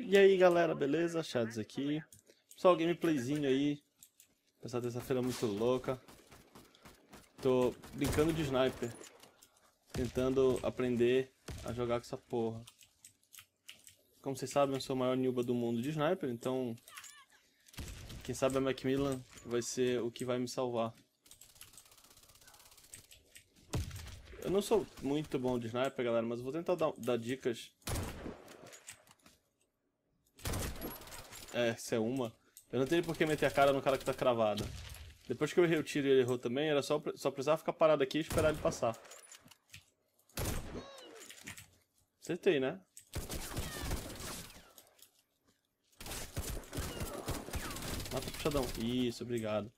E aí galera, beleza? Chads aqui. Só gameplayzinho aí. Essa terça-feira muito louca. Tô brincando de sniper. Tentando aprender a jogar com essa porra. Como vocês sabem, eu sou o maior newba do mundo de sniper, então... Quem sabe a Macmillan vai ser o que vai me salvar. Eu não sou muito bom de sniper, galera, mas vou tentar dar, dar dicas É, se é uma. Eu não tenho por que meter a cara no cara que tá cravado. Depois que eu errei o tiro e ele errou também, era só, só precisava ficar parado aqui e esperar ele passar. Acertei, né? Mata o puxadão. Isso, obrigado.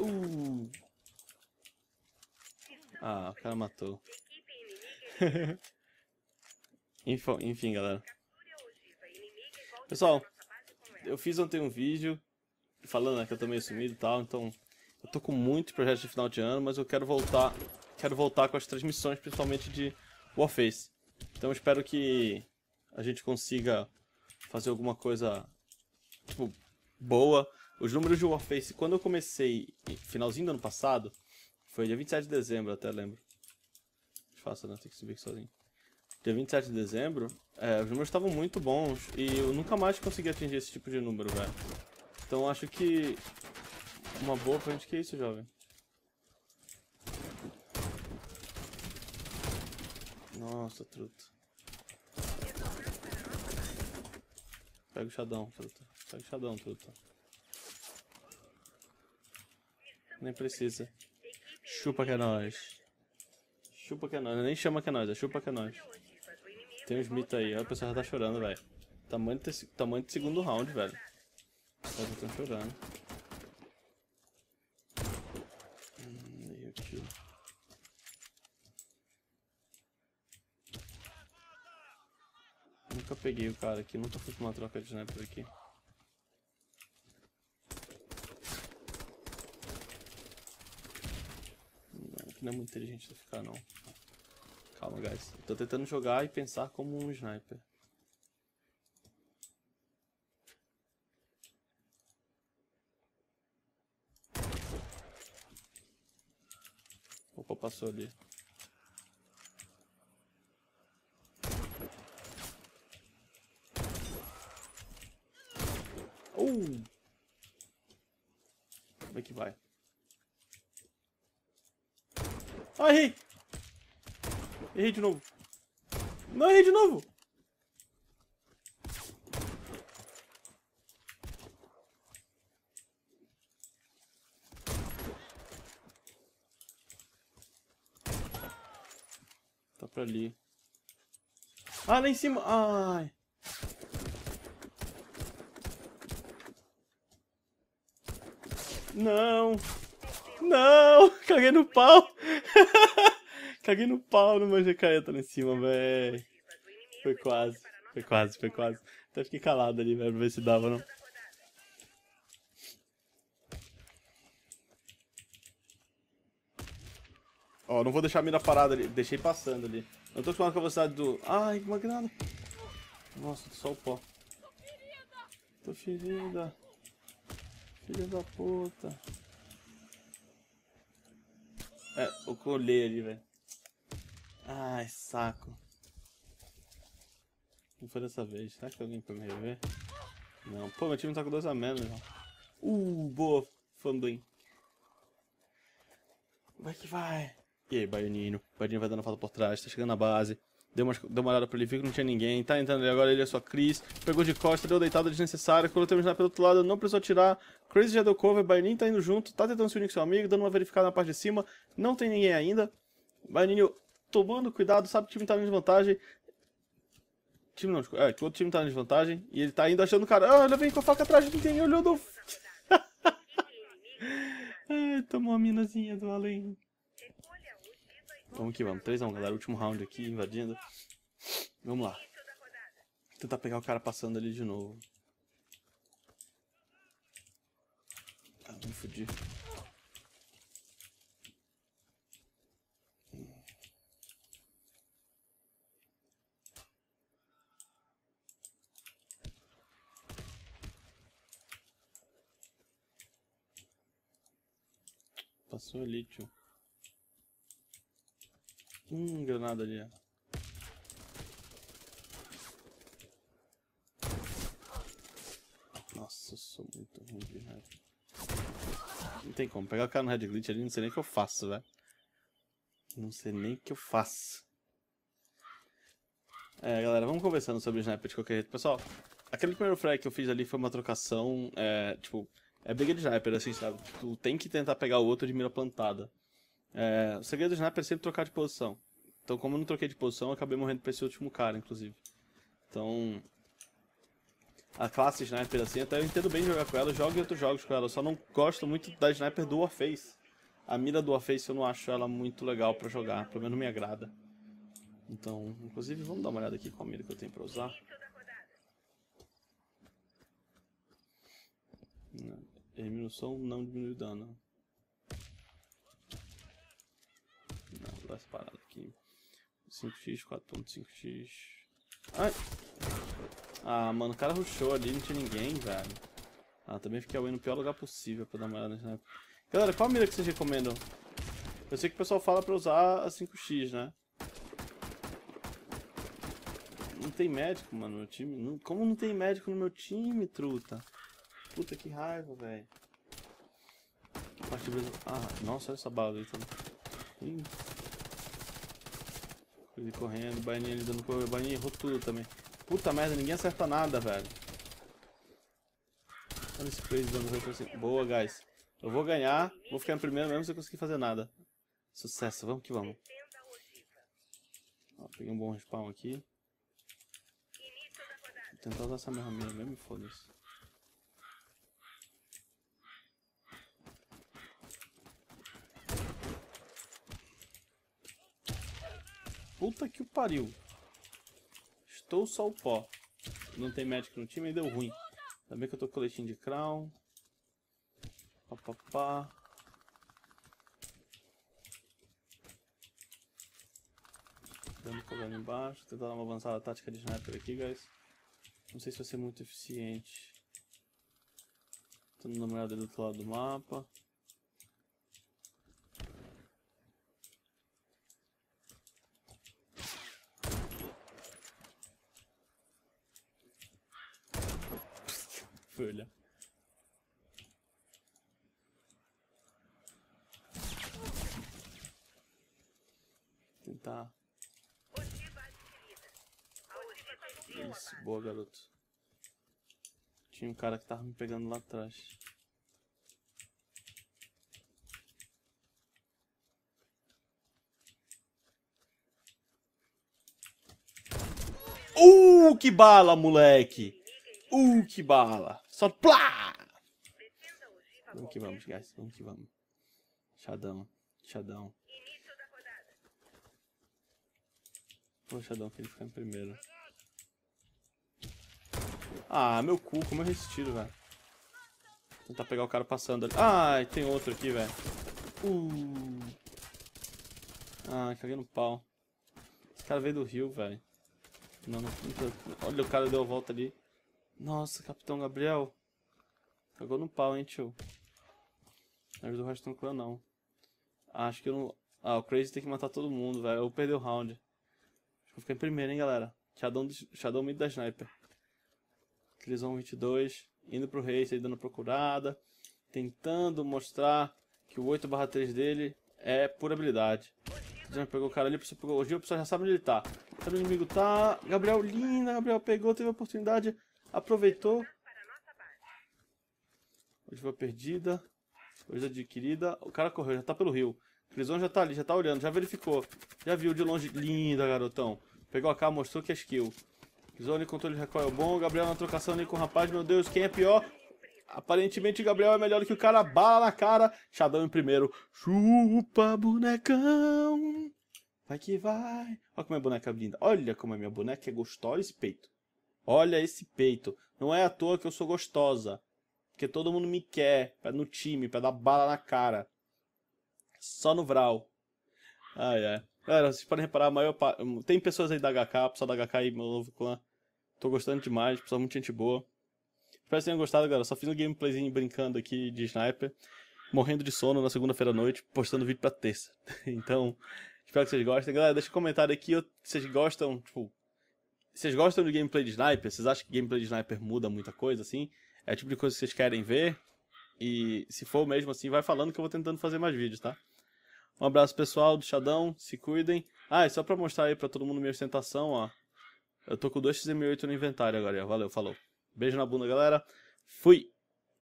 Uh. Ah, o cara matou. enfim, galera. Pessoal, eu fiz ontem um vídeo falando né, que eu tô meio sumido e tal, então eu tô com muitos projetos de final de ano, mas eu quero voltar, quero voltar com as transmissões, principalmente de Warface. Então eu espero que a gente consiga fazer alguma coisa tipo, boa. Os números de Warface, quando eu comecei, finalzinho do ano passado, foi dia 27 de dezembro, até lembro. Fácil, né? Tem que subir aqui sozinho dia 27 de dezembro, é, os números estavam muito bons e eu nunca mais consegui atingir esse tipo de número, velho. Então acho que uma boa pra gente que é isso, jovem. Nossa, truta. Pega o chadão, truta. Pega o chadão, truta. Nem precisa. Chupa que é nóis. Chupa que é nóis. Nem chama que é nóis, é chupa que é nóis. Tem uns mitos aí, ó, o pessoal já tá chorando, velho. Tamanho, de, tamanho de segundo round, velho. Os caras estão chorando. Hum. Nunca peguei o cara aqui, nunca pra uma troca de sniper aqui. Não, aqui não é muito inteligente de ficar não. Calma, guys. tô tentando jogar e pensar como um sniper. Opa, passou ali. Uh! Como é que vai? Ai! Errei de novo. Não, errei de novo. Tá pra ali. Ah, lá em cima. Ai. Não. Não. Caguei no pau. Caguei no pau no manjecaeta lá em cima, velho. Foi quase, foi quase, foi quase. Até fiquei calado ali, velho, pra ver se dava, não. Ó, não vou deixar a mira parada ali, deixei passando ali. Não tô com a velocidade do... Ai, uma grana. Nossa, só o pó. Tô ferida. Filha da puta. É, eu colhei ali, velho. Ai, saco. Não foi dessa vez. Será que alguém pra me rever? Não. Pô, meu time tá com dois a menos, já. Uh, boa, Fanduin. Vai que vai. E aí, Baianinho. O Baianinho vai dando falta por trás, tá chegando na base. Deu uma, deu uma olhada pra ele, viu que não tinha ninguém. Tá entrando ali agora, ele é só Chris. Pegou de costa, deu deitada desnecessária. Quando terminar pelo outro lado, não precisou tirar. Chris já deu cover, Baianinho tá indo junto. Tá tentando se unir com seu amigo, dando uma verificada na parte de cima. Não tem ninguém ainda. Baianinho tomando cuidado, sabe que o time tá em desvantagem. Time não, é, que o outro time tá em desvantagem. E ele tá indo achando o cara. Ah, olha, vem com a faca atrás de ninguém, olhou do. Ai, tomou a minazinha do além. Vamos que vamos. 3x1, galera. Último round aqui, invadindo. Vamos lá. Tentar pegar o cara passando ali de novo. Ah, me fudi. Passou ali, tio. Hum, granada ali, ó. Nossa, eu sou muito ruim de raiva. Não tem como. Pegar o cara no Red Glitch ali, não sei nem o que eu faço, velho. Não sei nem o que eu faço. É, galera, vamos conversando sobre o sniper de qualquer jeito. Pessoal, aquele primeiro frag que eu fiz ali foi uma trocação, é, tipo, é briga de sniper, assim, sabe? Tu tem que tentar pegar o outro de mira plantada. É, o segredo do sniper é sempre trocar de posição. Então, como eu não troquei de posição, eu acabei morrendo pra esse último cara, inclusive. Então, a classe sniper assim, até eu entendo bem jogar com ela, jogo em outros jogos com ela, eu só não gosto muito da sniper do Warface. A mira do Warface eu não acho ela muito legal pra jogar, pelo menos não me agrada. Então, inclusive, vamos dar uma olhada aqui qual mira que eu tenho pra usar. Diminuição não diminui o dano. Não, vou dar essa parada aqui. 5x, 4.5x. Ai! Ah, mano, o cara rushou ali, não tinha ninguém, velho. Ah, também fiquei no pior lugar possível pra dar uma olhada época. Galera, qual mira que vocês recomendam? Eu sei que o pessoal fala pra usar a 5x, né? Não tem médico, mano, no meu time. Como não tem médico no meu time, truta? Puta que raiva, velho. Ah, nossa, olha essa bala aí? Ih. Ele correndo, baianinha ali dando correr, baianinha errou tudo também. Puta merda, ninguém acerta nada, velho. Olha esse crazy dando assim. Boa, guys. Eu vou ganhar, vou ficar em primeiro mesmo sem conseguir fazer nada. Sucesso, vamos que vamos. Ó, peguei um bom respawn aqui. Vou tentar usar essa mira mesmo e foda-se. Puta que o pariu. Estou só o pó. Não tem médico no time e deu ruim. Também que eu tô com de crown. Pá, pá, pá. Dando colando embaixo. Tentar dar uma avançada tática de sniper aqui, guys. Não sei se vai ser muito eficiente. Tô dando uma olhada do outro lado do mapa. Tentar. Isso, boa garoto. Tinha um cara que tava me pegando lá atrás. Uh, que bala, moleque! Uh, que bala! Só plá! Vamos que vamos, guys. Vamos que vamos. Xadão. Xadão. Pô, Xadão, que ele ficar em primeiro. Ah, meu cu, como eu resistido, velho. Tentar pegar o cara passando ali. Ai, tem outro aqui, velho. Uh. Ah, caguei no pau. Esse cara veio do rio, velho. Não, não, não, Olha, o cara deu a volta ali. Nossa, Capitão Gabriel. Cagou no pau, hein, tio. Não ajuda o resto do não. Acho que eu não... Ah, o Crazy tem que matar todo mundo, velho. Eu perdi o round. Vou ficar em primeiro, hein, galera. Shadow, Shadow mid da Sniper. Clisão 22. Indo pro Race aí, dando procurada. Tentando mostrar que o 8 3 dele é pura habilidade. Já pegou o cara ali, pegou o Gil, o pessoal já sabe onde ele tá. Sabe onde o inimigo tá. Gabriel, linda, Gabriel pegou, teve a oportunidade aproveitou. Foi perdida. Hoje adquirida. O cara correu, já tá pelo rio. Crison já tá ali, já tá olhando, já verificou. Já viu de longe. Linda, garotão. Pegou a K, mostrou que é skill. Crison controle de recoil bom. Gabriel na trocação ali com o rapaz. Meu Deus, quem é pior? Aparentemente Gabriel é melhor do que o cara. Bala na cara. Xadão em primeiro. Chupa, bonecão. Vai que vai. Olha como é boneca linda. Olha como é minha boneca. É gostosa esse peito. Olha esse peito. Não é à toa que eu sou gostosa. Porque todo mundo me quer no time, pra dar bala na cara. Só no Vral. Ai, ai. Galera, vocês podem reparar, a maior parte... tem pessoas aí da HK, pessoal da HK aí, meu novo clã. Tô gostando demais, pessoal muito gente boa. Espero que tenham gostado, galera. Só fiz um gameplayzinho brincando aqui de sniper. morrendo de sono na segunda-feira à noite, postando vídeo pra terça. então, espero que vocês gostem. Galera, deixa um comentário aqui vocês gostam, tipo, vocês gostam de gameplay de sniper? Vocês acham que gameplay de sniper muda muita coisa, assim? É o tipo de coisa que vocês querem ver? E se for mesmo assim, vai falando que eu vou tentando fazer mais vídeos, tá? Um abraço pessoal do Xadão, se cuidem. Ah, e só pra mostrar aí pra todo mundo minha ostentação, ó. Eu tô com 2xm8 no inventário agora, valeu, falou. Beijo na bunda, galera. Fui!